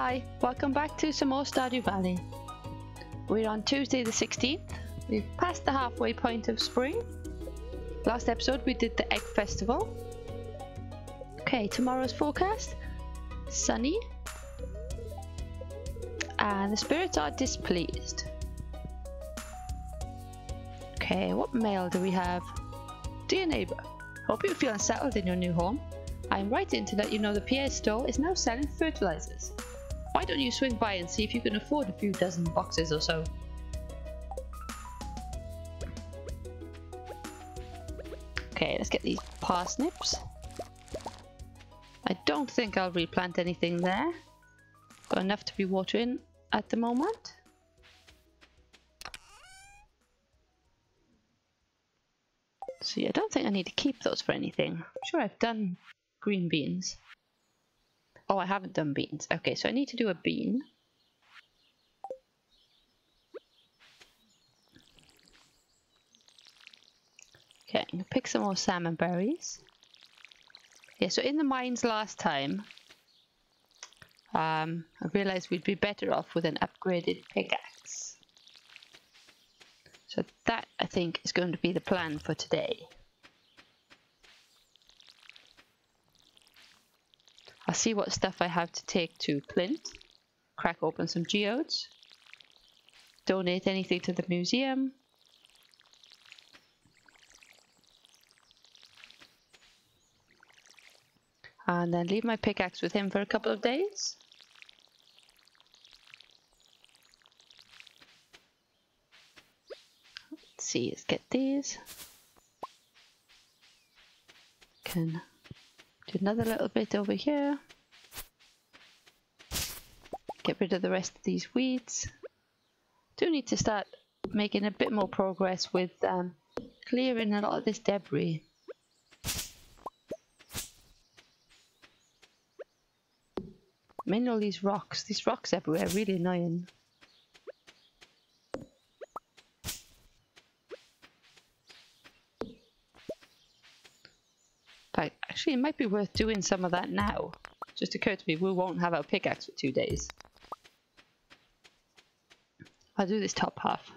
Hi, welcome back to some more Stardew Valley. We're on Tuesday the 16th. We've passed the halfway point of spring. Last episode we did the Egg Festival. Okay, tomorrow's forecast. Sunny. And the spirits are displeased. Okay, what mail do we have? Dear neighbour, hope you're feeling settled in your new home. I'm writing to let you know the Pierre store is now selling fertilizers. Why don't you swing by and see if you can afford a few dozen boxes or so? Okay, let's get these parsnips. I don't think I'll replant anything there. Got enough to be watering at the moment. See, I don't think I need to keep those for anything. I'm sure I've done green beans. Oh, I haven't done beans. Okay, so I need to do a bean. Okay, I'm pick some more salmon berries. Yeah, so in the mines last time, um, I realized we'd be better off with an upgraded pickaxe. So that, I think, is going to be the plan for today. I'll see what stuff I have to take to Clint, crack open some geodes, donate anything to the museum, and then leave my pickaxe with him for a couple of days. Let's see, let's get these. Can do another little bit over here. Get rid of the rest of these weeds. Do need to start making a bit more progress with um, clearing a lot of this debris. Mean all these rocks, these rocks everywhere really annoying. But actually it might be worth doing some of that now. Just occurred to me we won't have our pickaxe for two days. I'll do this top half.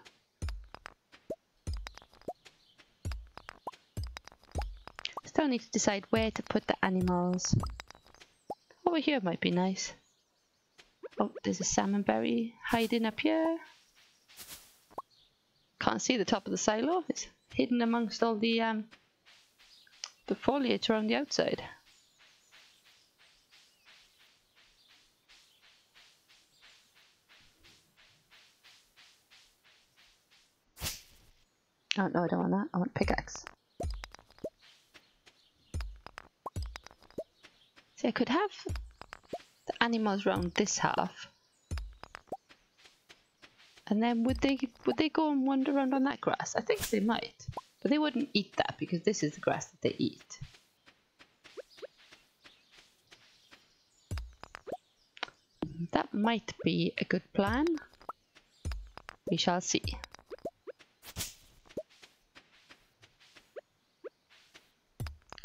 Still need to decide where to put the animals. Over here might be nice. Oh, there's a salmon berry hiding up here. Can't see the top of the silo. It's hidden amongst all the um, the foliage around the outside. Oh no, I don't want that. I want pickaxe. See, I could have the animals around this half. And then would they would they go and wander around on that grass? I think they might. But they wouldn't eat that because this is the grass that they eat. That might be a good plan. We shall see.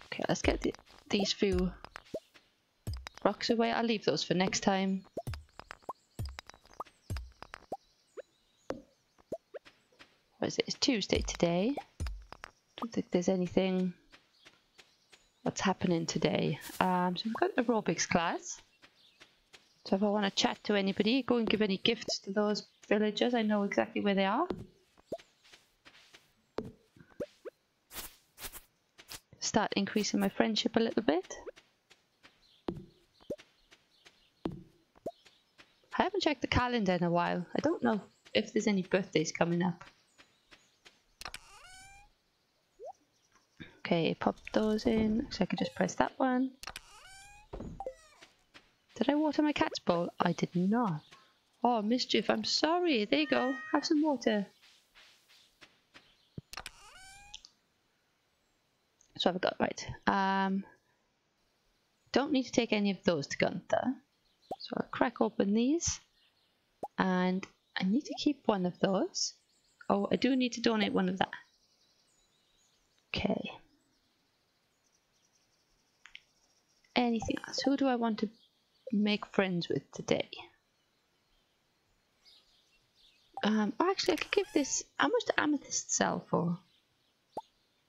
Okay, let's get the, these few rocks away. I'll leave those for next time. What is it? It's Tuesday today. Don't think there's anything what's happening today. Um, so we've got aerobics class. So if I want to chat to anybody, go and give any gifts to those villagers. I know exactly where they are. Start increasing my friendship a little bit. I haven't checked the calendar in a while. I don't know if there's any birthdays coming up. Okay, pop those in. So I can just press that one. Did I water my cat's bowl? I did not. Oh, mischief, I'm sorry. There you go. Have some water. So I've got, right. Um, don't need to take any of those to Gunther. So I'll crack open these. And I need to keep one of those. Oh, I do need to donate one of that. Okay. Anything else? Who do I want to make friends with today? Um, oh, actually, I could give this. How much the amethyst sell for?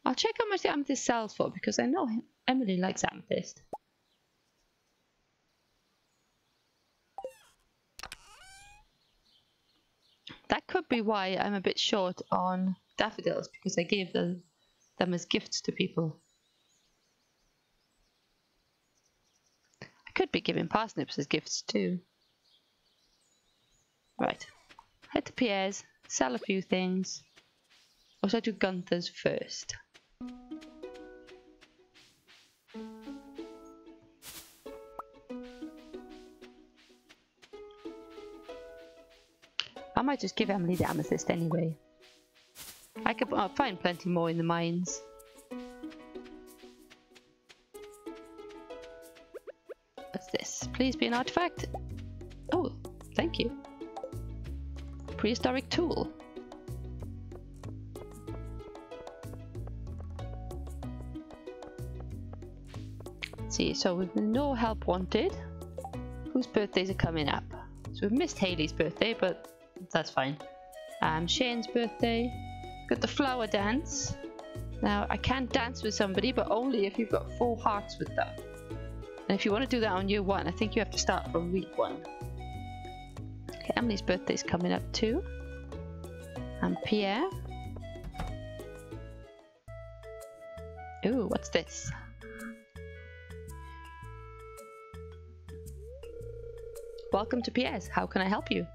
I'll check how much the amethyst sells for because I know Emily likes amethyst. That could be why I'm a bit short on daffodils because I gave them, them as gifts to people. Could be giving parsnips as gifts too. Right, head to Pierre's, sell a few things. Or should I do Gunther's first? I might just give Emily the amethyst anyway. I could I'll find plenty more in the mines. Please be an artifact. Oh, thank you. Prehistoric tool. Let's see, so with no help wanted, whose birthdays are coming up? So we've missed Haley's birthday, but that's fine. Um, Shane's birthday. Got the flower dance. Now, I can dance with somebody, but only if you've got four hearts with them. And if you want to do that on year one, I think you have to start from week one. Okay, Emily's birthday's coming up too. And Pierre. Ooh, what's this? Welcome to Pierre's. How can I help you?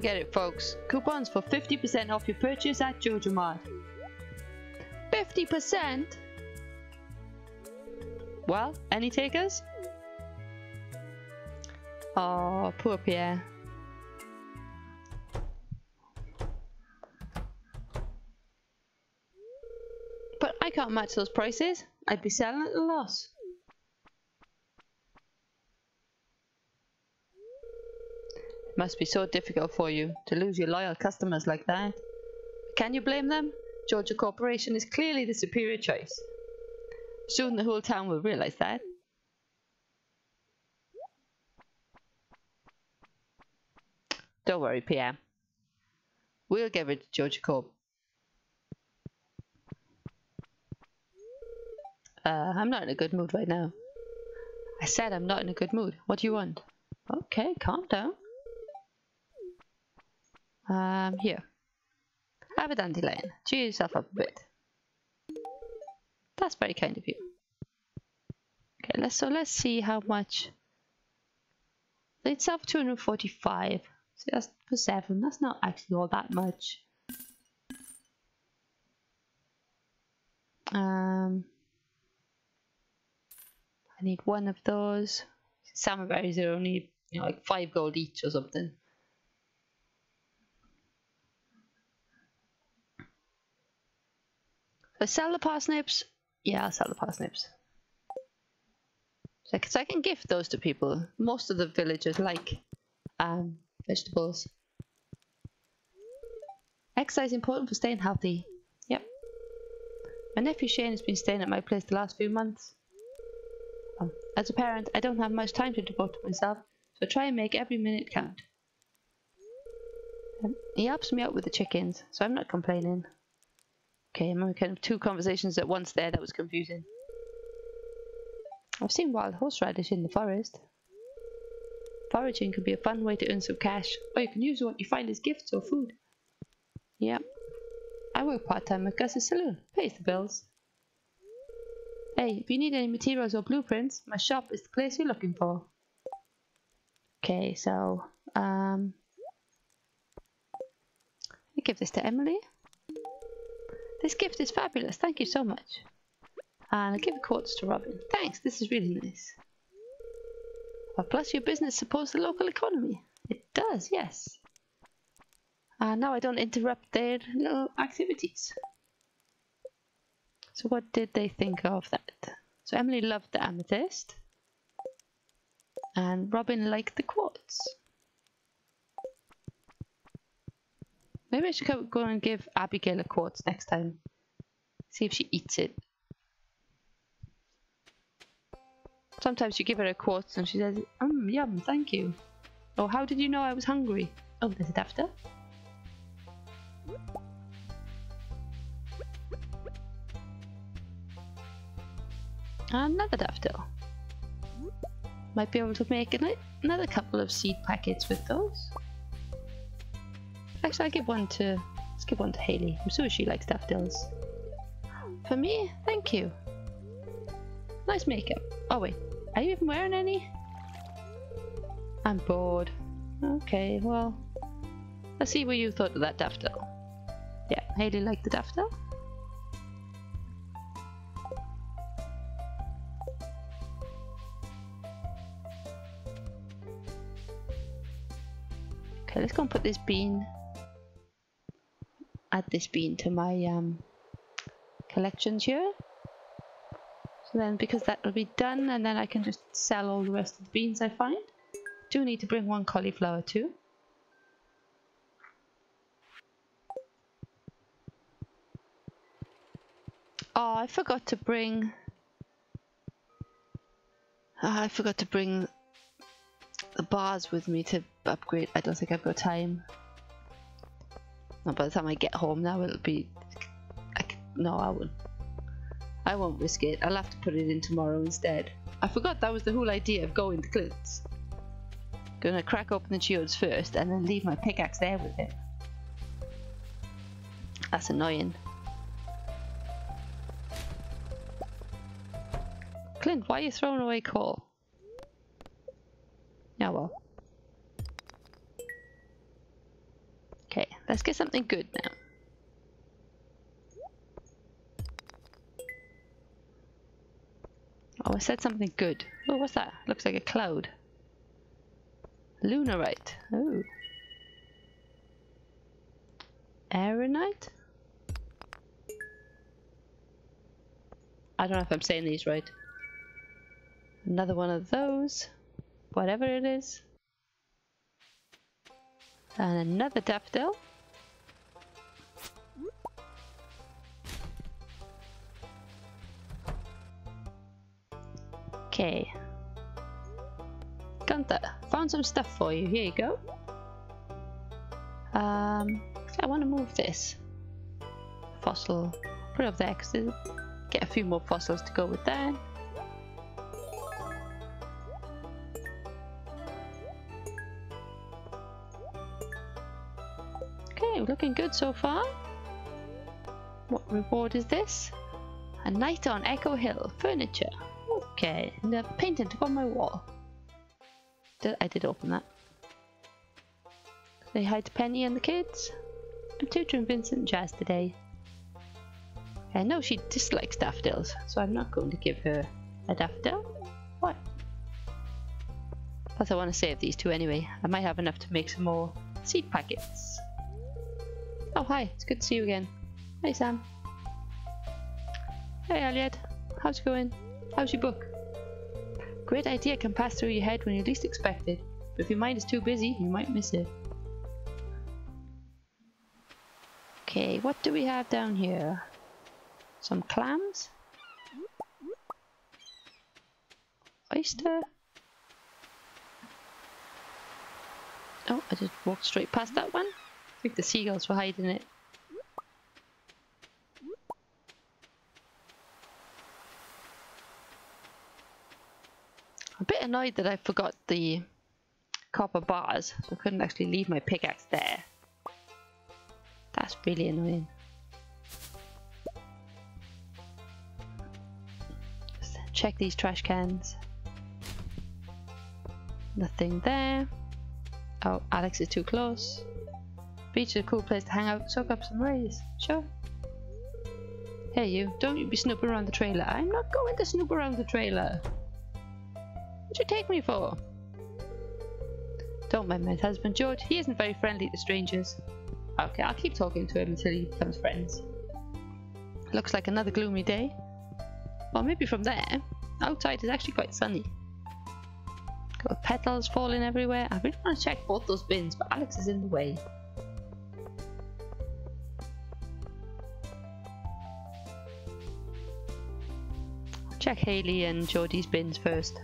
Get it, folks. Coupons for 50% off your purchase at Joja Mart. 50%? Well, any takers? Oh, poor Pierre. But I can't match those prices. I'd be selling at a loss. Must be so difficult for you to lose your loyal customers like that. Can you blame them? Joja Corporation is clearly the superior choice. Soon the whole town will realize that. Don't worry, Pierre. We'll get rid of Joja Corp. Uh, I'm not in a good mood right now. I said I'm not in a good mood. What do you want? Okay, calm down. Um, here. Have a dandelion. Cheer yourself up a bit. That's very kind of you. Okay, let's so let's see how much. It's up 245. So that's for seven. That's not actually all that much. Um, I need one of those. Salmon berries are only you know, like five gold each or something. If I sell the parsnips, yeah, I'll sell the parsnips. So, I can gift those to people. Most of the villagers like um, vegetables. Exercise is important for staying healthy. Yep. My nephew Shane has been staying at my place the last few months. Um, as a parent, I don't have much time to devote to myself, so I try and make every minute count. Um, he helps me out with the chickens, so I'm not complaining. Okay, I'm kind of two conversations at once there. That was confusing. I've seen wild horseradish in the forest. Foraging can be a fun way to earn some cash, or you can use what you find as gifts or food. Yep. I work part-time at Gus's Saloon. Pays the bills. Hey, if you need any materials or blueprints, my shop is the place you're looking for. Okay, so, um... I give this to Emily. This gift is fabulous. Thank you so much. And I give a quartz to Robin. Thanks, this is really nice. Uh, plus your business supports the local economy. It does, yes. And uh, now I don't interrupt their little activities. So what did they think of that? So Emily loved the amethyst. And Robin liked the quartz. Maybe I should go and give Abigail a quartz next time. See if she eats it. Sometimes you give her a quartz and she says, um, yum, thank you. Oh, how did you know I was hungry? Oh, there's a daffodil. Another daffodil. Might be able to make another couple of seed packets with those. Actually, I'll give one to let's give one to Haley. I'm sure she likes daffodils. For me, thank you. Nice makeup. Oh wait, are you even wearing any? I'm bored. Okay, well, let's see what you thought of that daffodil. Yeah, Haley liked the daffodil. Okay, let's go and put this bean, add this bean to my um, collections here. So then because that will be done and then I can just sell all the rest of the beans I find. Do need to bring one cauliflower too. Oh, I forgot to bring... Oh, I forgot to bring the bars with me to upgrade. I don't think I've got time. Not by the time I get home now it'll be... I no, I won't. I won't risk it. I'll have to put it in tomorrow instead. I forgot that was the whole idea of going to Clint's. Gonna crack open the geodes first and then leave my pickaxe there with it. That's annoying. Clint, why are you throwing away coal? Yeah, well. Let's get something good now. Oh, I said something good. Oh, what's that? Looks like a cloud. Lunarite. Oh. Aerinite? I don't know if I'm saying these right. Another one of those. Whatever it is. And another daffodil. Okay. Gunther, found some stuff for you. Here you go. Um, I want to move this fossil. Put up there because get a few more fossils to go with that. Okay, looking good so far. What reward is this? A night on Eco-Hill. Furniture. Okay, a painting on my wall. Did, I did open that. Say hi to Penny and the kids. I'm tutoring Vincent Jas today. I know she dislikes daffodils, so I'm not going to give her a daffodil. What? Plus I want to save these two anyway. I might have enough to make some more seed packets. Oh hi, it's good to see you again. Hey Sam. Hey Elliot, how's it going? How's your book? Great idea can pass through your head when you least expect it, but if your mind is too busy, you might miss it. Okay, what do we have down here? Some clams? Oyster? Oh, I just walked straight past that one. I think the seagulls were hiding it. Bit annoyed that I forgot the copper bars, I couldn't actually leave my pickaxe there. That's really annoying. Check these trash cans. Nothing there. Oh, Alex is too close. Beach is a cool place to hang out, soak up some rays. Sure. Hey you, don't you be snooping around the trailer. I'm not going to snoop around the trailer. What'd you take me for? Don't mind my husband, George. He isn't very friendly to strangers. Okay, I'll keep talking to him until he becomes friends. Looks like another gloomy day. Well, maybe from there. Outside is actually quite sunny. Got petals falling everywhere. I really want to check both those bins, but Alex is in the way. Check Haley and Jodi's bins first.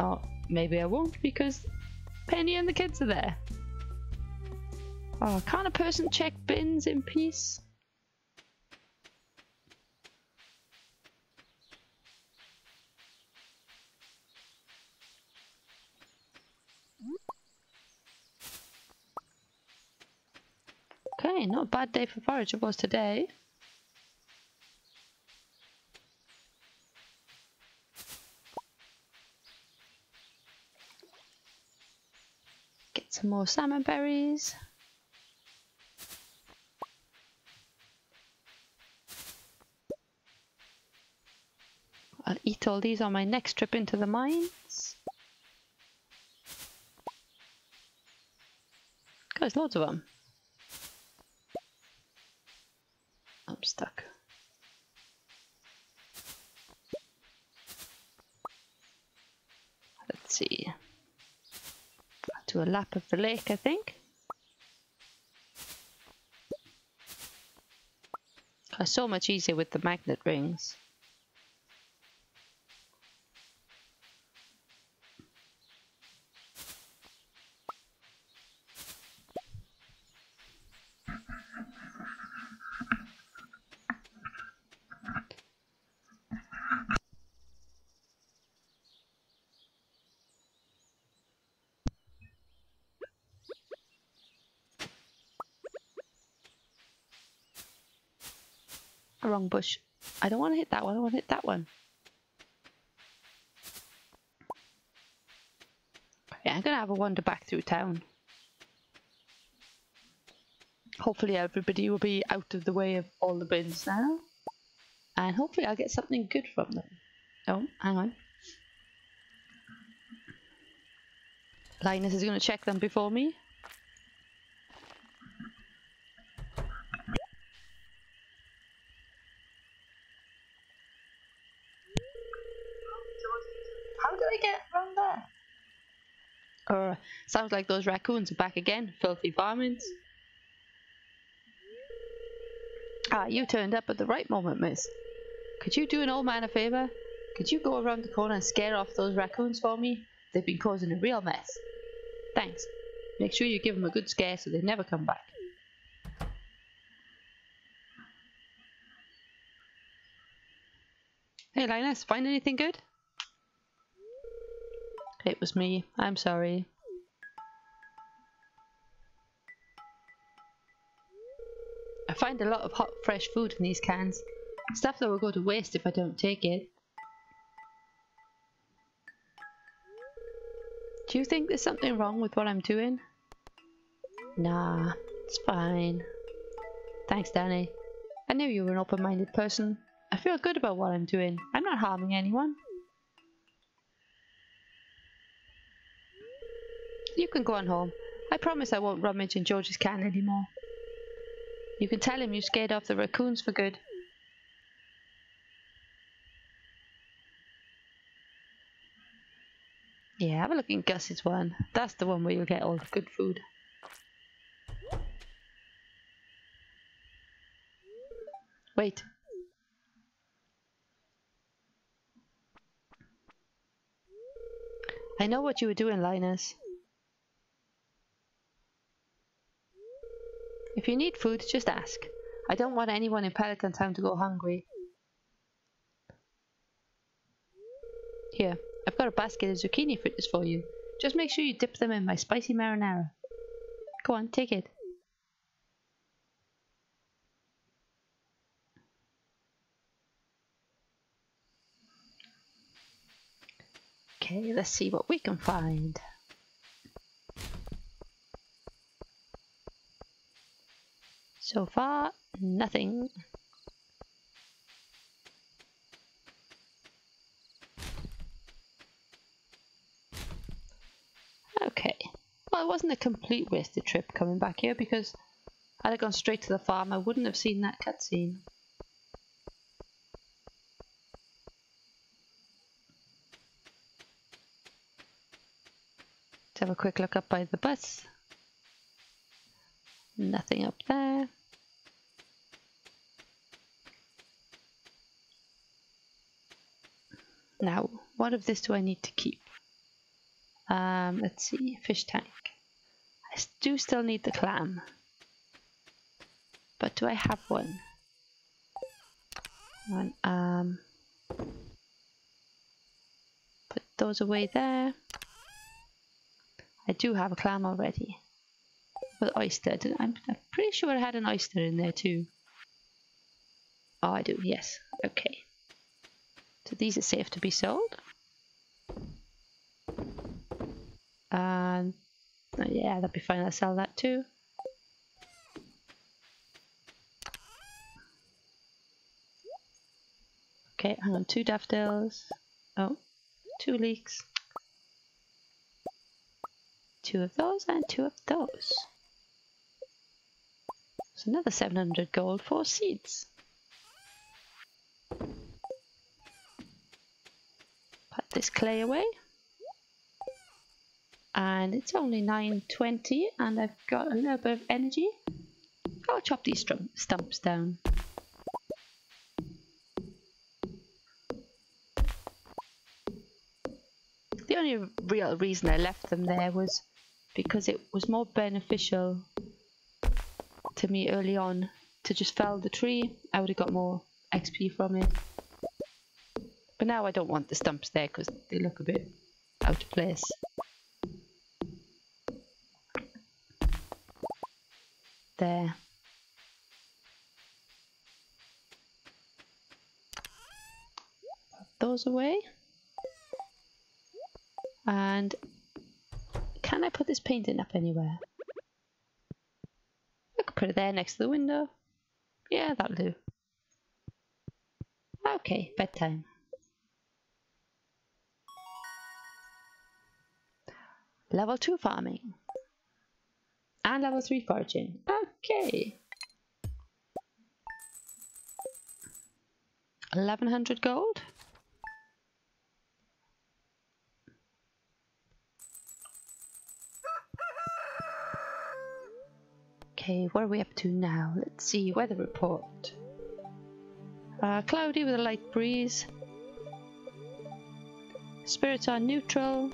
Oh, maybe I won't because Penny and the kids are there. Oh, can't a person check bins in peace? Okay, not a bad day for forage it was today. Some more salmon berries. I'll eat all these on my next trip into the mines. There's loads of them. I'm stuck. Let's see. Do a lap of the lake, I think. It's so much easier with the magnet rings. Wrong bush. I don't want to hit that one, I want to hit that one. Yeah, I'm going to have a wander back through town. Hopefully everybody will be out of the way of all the bins now. And hopefully I'll get something good from them. Oh, hang on. Linus is going to check them before me. Or sounds like those raccoons are back again, filthy varmints. Ah, you turned up at the right moment, miss. Could you do an old man a favour? Could you go around the corner and scare off those raccoons for me? They've been causing a real mess. Thanks. Make sure you give them a good scare so they never come back. Hey Linus, find anything good? It was me. I'm sorry. I find a lot of hot, fresh food in these cans. Stuff that will go to waste if I don't take it. Do you think there's something wrong with what I'm doing? Nah, it's fine. Thanks, Danny. I knew you were an open-minded person. I feel good about what I'm doing. I'm not harming anyone. You can go on home. I promise I won't rummage in George's can anymore. You can tell him you scared off the raccoons for good. Yeah, have a look in Gus's one. That's the one where you'll get all the good food. Wait. I know what you were doing, Linus. If you need food, just ask. I don't want anyone in Pelican Town to go hungry. Here, I've got a basket of zucchini fritters for you. Just make sure you dip them in my spicy marinara. Go on, take it. Okay, let's see what we can find. So far, nothing. Okay. Well, it wasn't a complete wasted trip coming back here because had I gone straight to the farm, I wouldn't have seen that cutscene. Let's have a quick look up by the bus. Nothing up there. Now, what of this do I need to keep? Um, let's see, fish tank. I do still need the clam. But do I have one? One, um, put those away there. I do have a clam already. With oyster. I'm, I'm pretty sure I had an oyster in there too. Oh, I do, yes. Okay. So these are safe to be sold. And uh, yeah, that'd be fine. I'll sell that too. Okay, hang on. Two daffodils. Oh, two leeks. Two of those and two of those. So another 700 gold for seeds. This clay away. And it's only 9.20 and I've got a little bit of energy. I'll chop these stumps down. The only real reason I left them there was because it was more beneficial to me early on to just fell the tree. I would have got more XP from it. But now I don't want the stumps there because they look a bit out of place. There. Put those away. And can I put this painting up anywhere? I could put it there next to the window. Yeah, that'll do. Okay, bedtime. Level 2 farming. And level 3 foraging. Okay. 1100 gold. Okay, what are we up to now? Let's see, weather report. Uh, cloudy with a light breeze. Spirits are neutral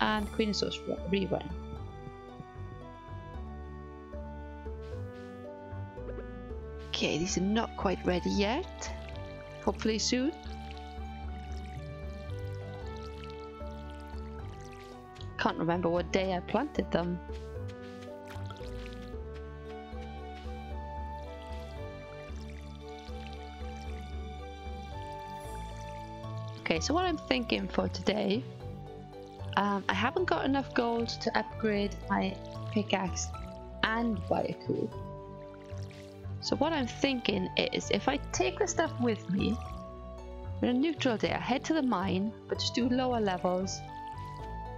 and Queen Swords rerun. Okay, these are not quite ready yet. Hopefully soon. Can't remember what day I planted them. Okay, so what I'm thinking for today um, I haven't got enough gold to upgrade my pickaxe and Byaku. So what I'm thinking is if I take the stuff with me, in a neutral day, I head to the mine, but just do lower levels,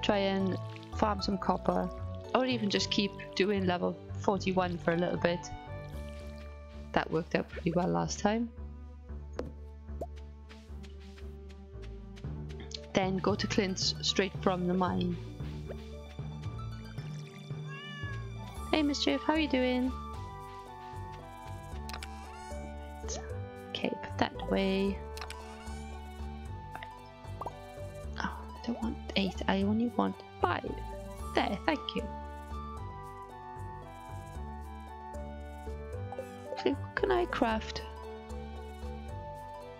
try and farm some copper, or even just keep doing level 41 for a little bit. That worked out pretty well last time. Then go to Clint's straight from the mine. Hey Mischief, how are you doing? Okay, put that away. Oh, I don't want eight, I only want five. There, thank you. What can I craft?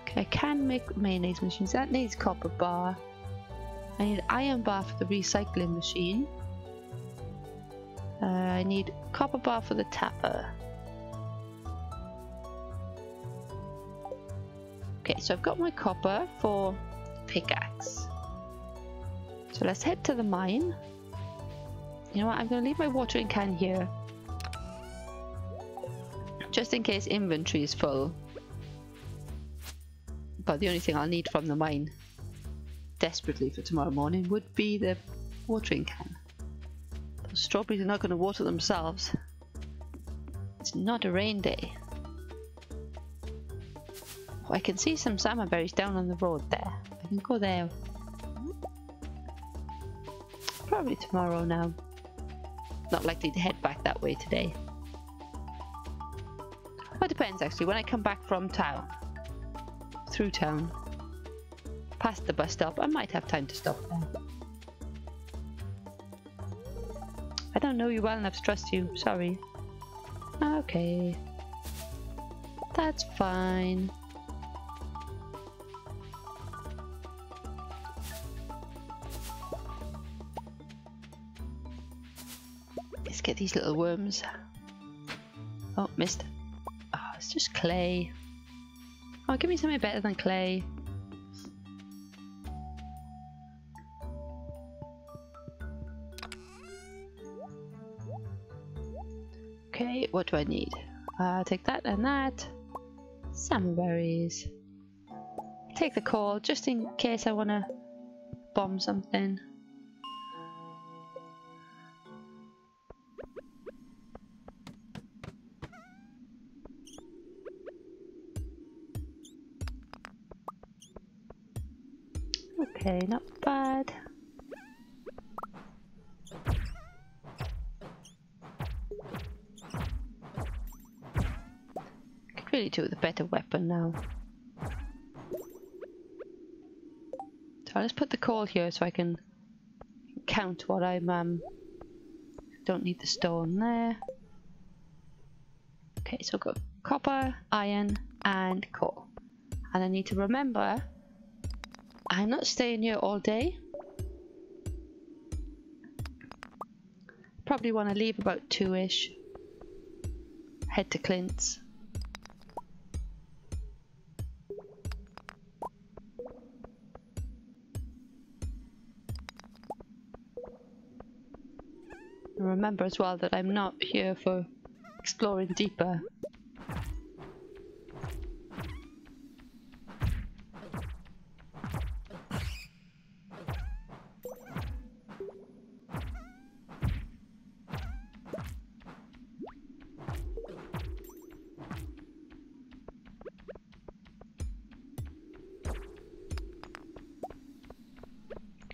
Okay, I can make mayonnaise machines. That needs copper bar. I need iron bar for the recycling machine. Uh, I need copper bar for the tapper. Okay, so I've got my copper for pickaxe. So let's head to the mine. You know what, I'm going to leave my watering can here. Just in case inventory is full. But the only thing I'll need from the mine desperately for tomorrow morning would be the watering can. Those strawberries are not going to water themselves. It's not a rain day. Oh, I can see some salmon berries down on the road there. I can go there. Probably tomorrow now. Not likely to head back that way today. Well, it depends actually. When I come back from town, through town, past the bus stop, I might have time to stop there. I don't know you well enough to trust you. Sorry. Ah, okay. That's fine. Let's get these little worms. Oh, missed. Oh, it's just clay. Oh, give me something better than clay. Okay, what do I need? Uh, take that and that. Salmon berries. Take the coal just in case I want to bomb something. Okay, not With a better weapon now. So I'll just put the coal here so I can count what I'm um don't need the stone there. Okay, so I've got copper, iron, and coal. And I need to remember I'm not staying here all day. Probably want to leave about two-ish. Head to Clint's. Remember as well that I'm not here for exploring deeper.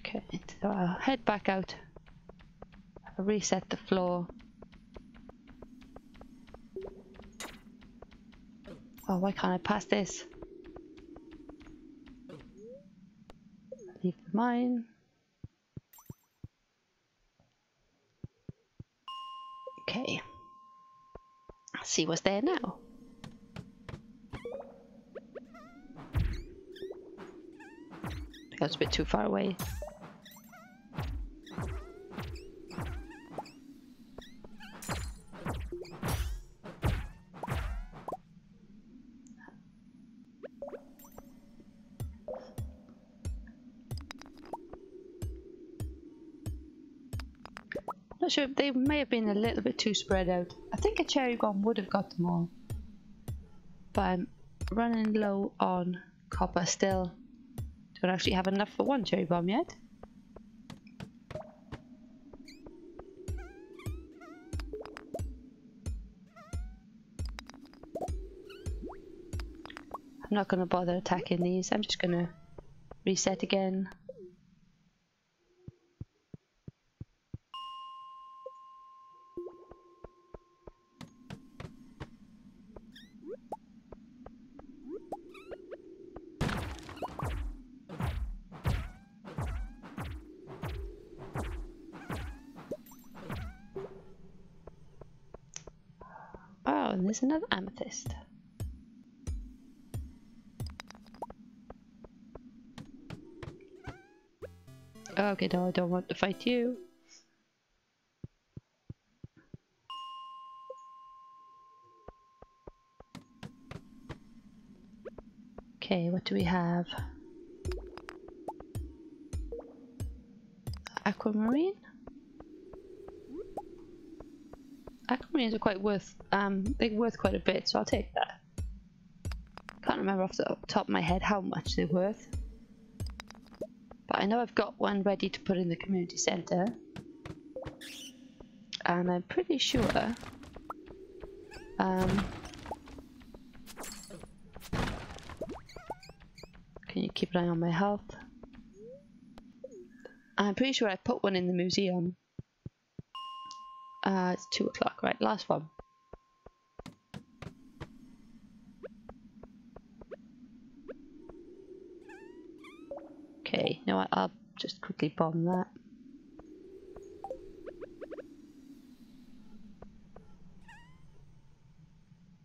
Okay, so I'll head back out reset the floor. Oh, why can't I pass this? Leave the mine. Okay. Let's see what's there now. That was a bit too far away. They may have been a little bit too spread out. I think a cherry bomb would have got them all. But I'm running low on copper still. Don't actually have enough for one cherry bomb yet. I'm not going to bother attacking these, I'm just going to reset again. Another amethyst. Okay, no, I don't want to fight you. Okay, what do we have? Aquamarine? Aquamarines are quite worth, um, they're worth quite a bit, so I'll take that. Can't remember off the top of my head how much they're worth. But I know I've got one ready to put in the community centre. And I'm pretty sure... Um, can you keep an eye on my health? I'm pretty sure I put one in the museum. Uh, it's two o'clock, right? Last one. Okay, what? I'll just quickly bomb that.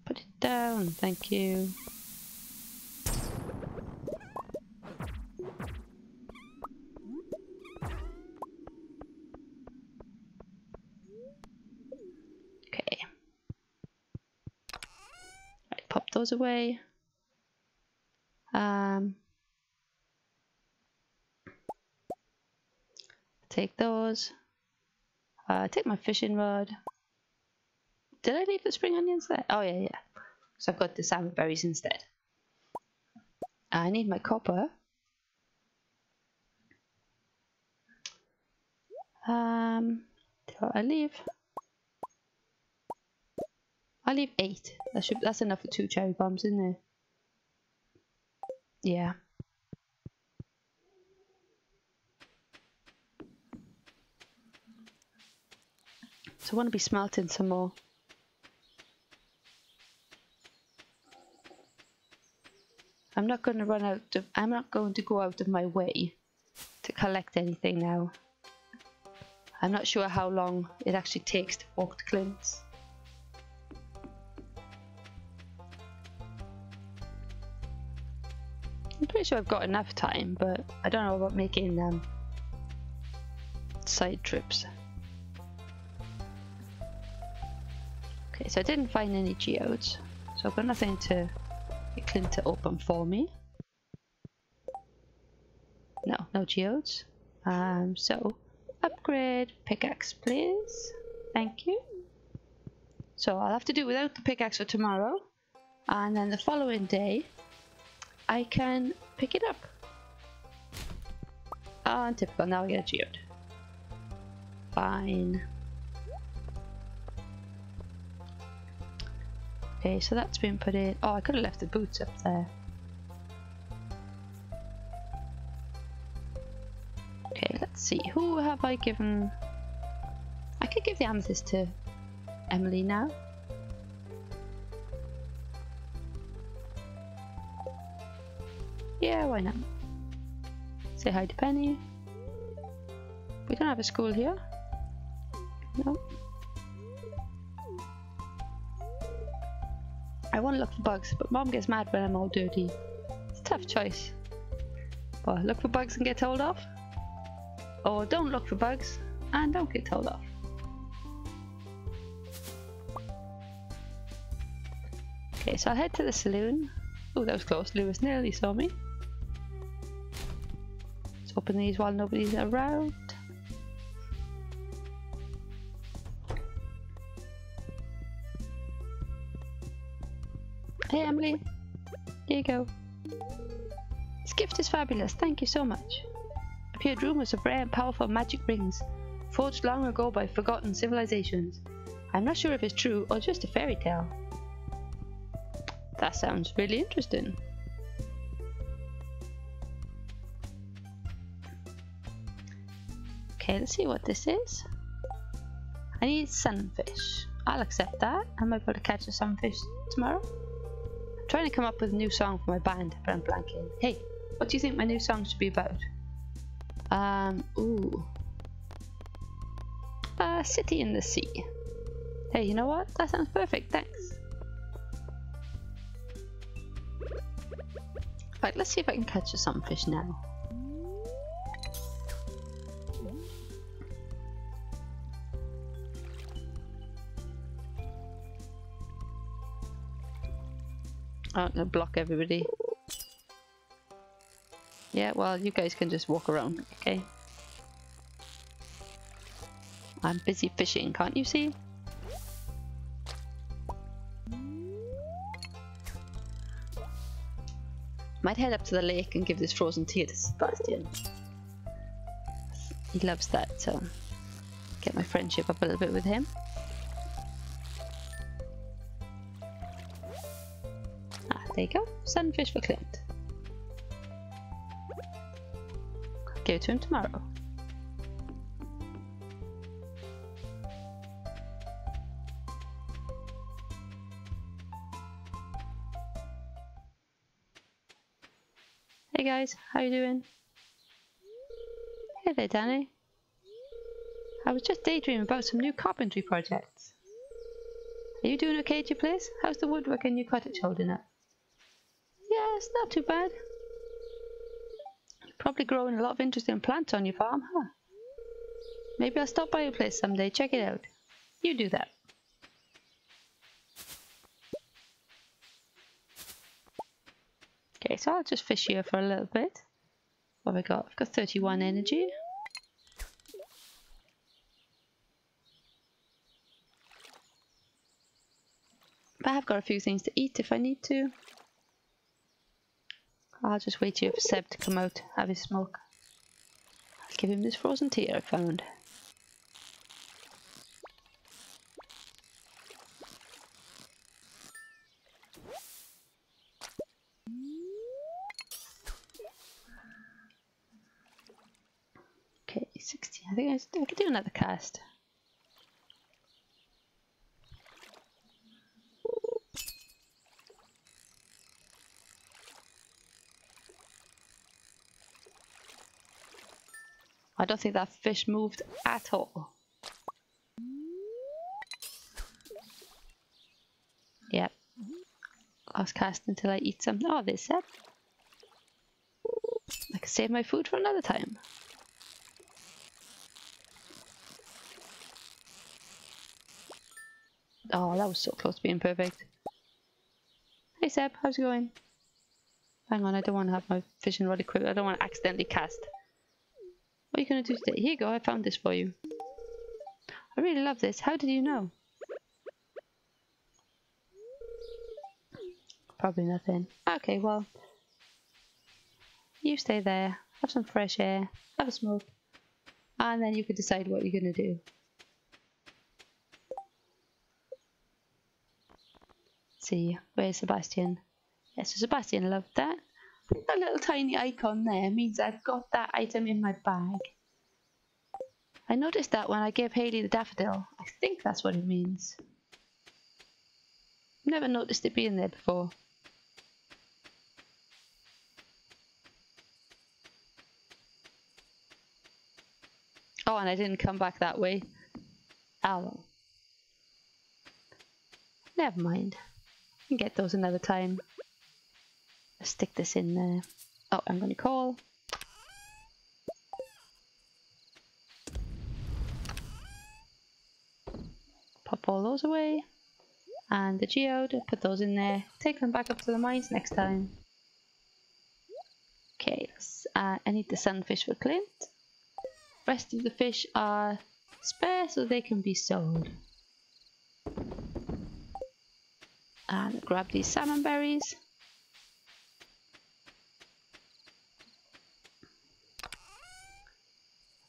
Put it down, thank you. Those away. Um, take those. Uh, take my fishing rod. Did I leave the spring onions there? Oh yeah, yeah. So I've got the salmon berries instead. I need my copper. Um, I leave. I leave eight. That should that's enough for two cherry bombs, isn't it? Yeah. So I want to be smelting some more. I'm not going to run out of, I'm not going to go out of my way to collect anything now. I'm not sure how long it actually takes to walk to Clint's. Pretty sure I've got enough time, but I don't know about making um, side trips. Okay, so I didn't find any geodes, so I've got nothing to get Clint to open for me. No, no geodes. Um, so upgrade pickaxe, please. Thank you. So I'll have to do without the pickaxe for tomorrow, and then the following day I can pick it up. Ah, uh, typical. Now I get a geode. Fine. Okay, so that's been put in. Oh, I could have left the boots up there. Okay, let's see. Who have I given? I could give the amethyst to Emily now. Yeah, why not? Say hi to Penny. We don't have a school here. No. I want to look for bugs, but mom gets mad when I'm all dirty. It's a tough choice. Well, look for bugs and get told off? Or don't look for bugs and don't get told off. Okay, so I'll head to the saloon. Oh, that was close. Lewis nearly saw me. Let's open these while nobody's around. Hey Emily, here you go. This gift is fabulous, thank you so much. Appeared rumors of rare and powerful magic rings, forged long ago by forgotten civilizations. I'm not sure if it's true or just a fairy tale. That sounds really interesting. Okay, let's see what this is. I need sunfish. I'll accept that. I might be able to catch a sunfish tomorrow I'm trying to come up with a new song for my band, but I'm blanking. Hey, what do you think my new song should be about? Um, ooh. A City in the Sea. Hey, you know what? That sounds perfect, thanks. Right, let's see if I can catch a sunfish now. I'm gonna block everybody. Yeah, well, you guys can just walk around, okay? I'm busy fishing, can't you see? Might head up to the lake and give this frozen tea to Sebastian. He loves that, so get my friendship up a little bit with him. There you go. Sunfish for Clint. Give it to him tomorrow. Hey guys, how you doing? Hey there Danny. I was just daydreaming about some new carpentry projects. Are you doing okay at your place? How's the woodwork in your cottage holding up? It's not too bad. Probably growing a lot of interesting plants on your farm, huh? Maybe I'll stop by your place someday, check it out. You do that. Okay, so I'll just fish here for a little bit. What have I got? I've got 31 energy. But I've got a few things to eat if I need to. I'll just wait here for Seb to come out, have his smoke. I'll give him this frozen tea I found. Okay, 16. I think I, I could do another cast. I don't think that fish moved at all. Yep. I was casting until I eat some. Oh, they said. I can save my food for another time. Oh, that was so close to being perfect. Hey Seb, how's it going? Hang on, I don't want to have my fishing rod equipped. I don't want to accidentally cast. What are you to do today? Here you go, I found this for you. I really love this. How did you know? Probably nothing. Okay, well. You stay there, have some fresh air, have a smoke, and then you can decide what you're to do. see, where's Sebastian? Yes, so Sebastian loved that. That little tiny icon there means I've got that item in my bag. I noticed that when I gave Haley the daffodil. I think that's what it means. Never noticed it being there before. Oh, and I didn't come back that way. Oh Never mind I can get those another time. Stick this in there. Oh, I'm going to call. Pop all those away. And the geode, put those in there. Take them back up to the mines next time. Okay, uh, I need the sunfish for Clint. Rest of the fish are spare so they can be sold. and grab these salmon berries.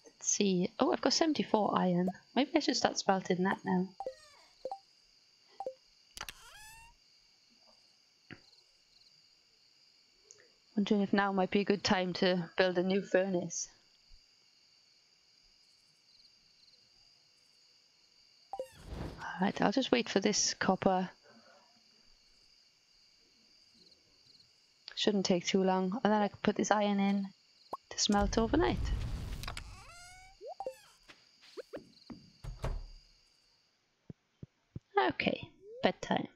Let's see. Oh, I've got 74 iron. Maybe I should start sprouting that now. Wondering if now might be a good time to build a new furnace. Alright, I'll just wait for this copper Shouldn't take too long. And then I can put this iron in to smelt overnight. Okay, bedtime.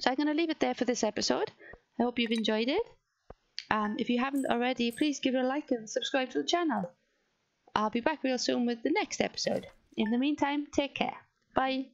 So I'm going to leave it there for this episode. I hope you've enjoyed it. Um, if you haven't already, please give it a like and subscribe to the channel. I'll be back real soon with the next episode. In the meantime, take care. Bye.